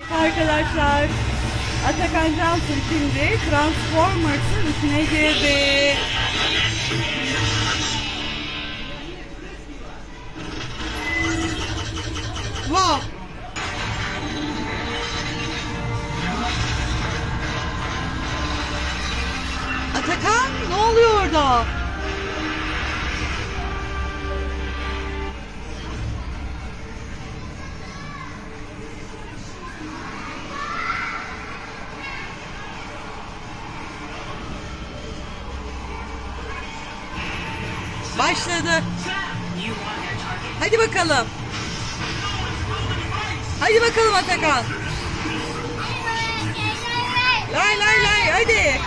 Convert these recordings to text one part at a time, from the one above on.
Arkadaşlar Atakan Cansın şimdi Transformers'ın içine girdi. Wow. Atakan ne oluyor orada? Başladı. Hadi bakalım. Hadi bakalım Atakan. Lay lay lay hadi.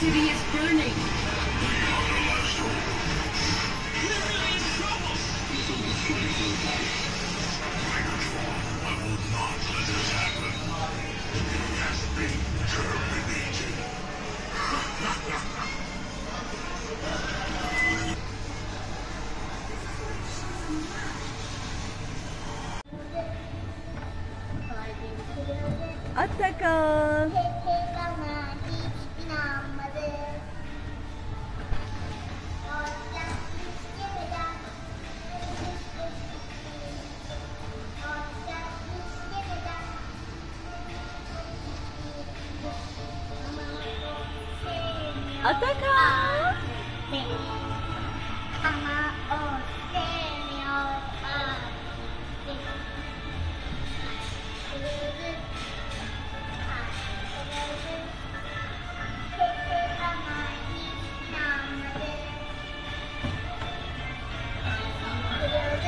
city is burning. Attacker!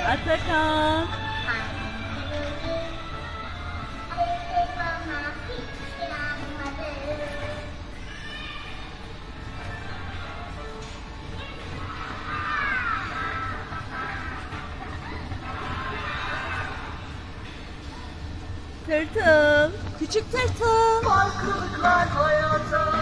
Atakan. Tırtıl. Küçük tırtıl. Farklılıklar hayata.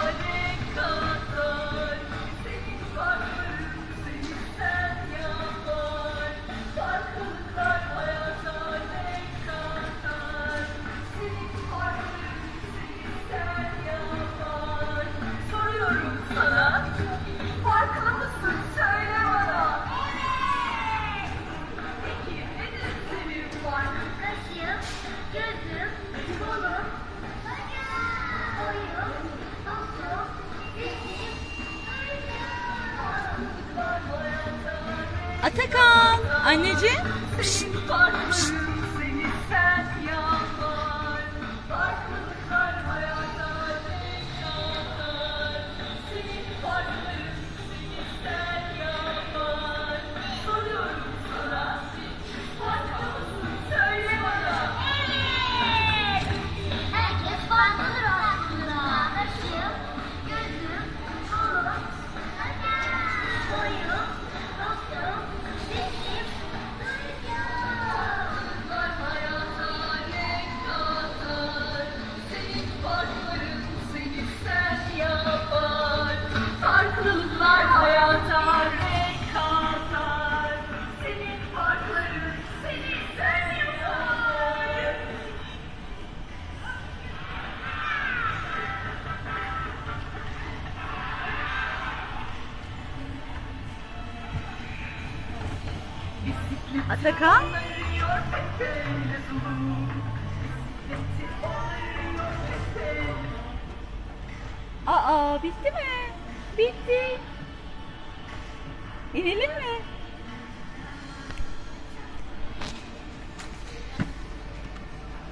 Atakan, anneciğim. Pişt, pişt. Atakan. Aa bitti mi? Bitti. İnelim mi?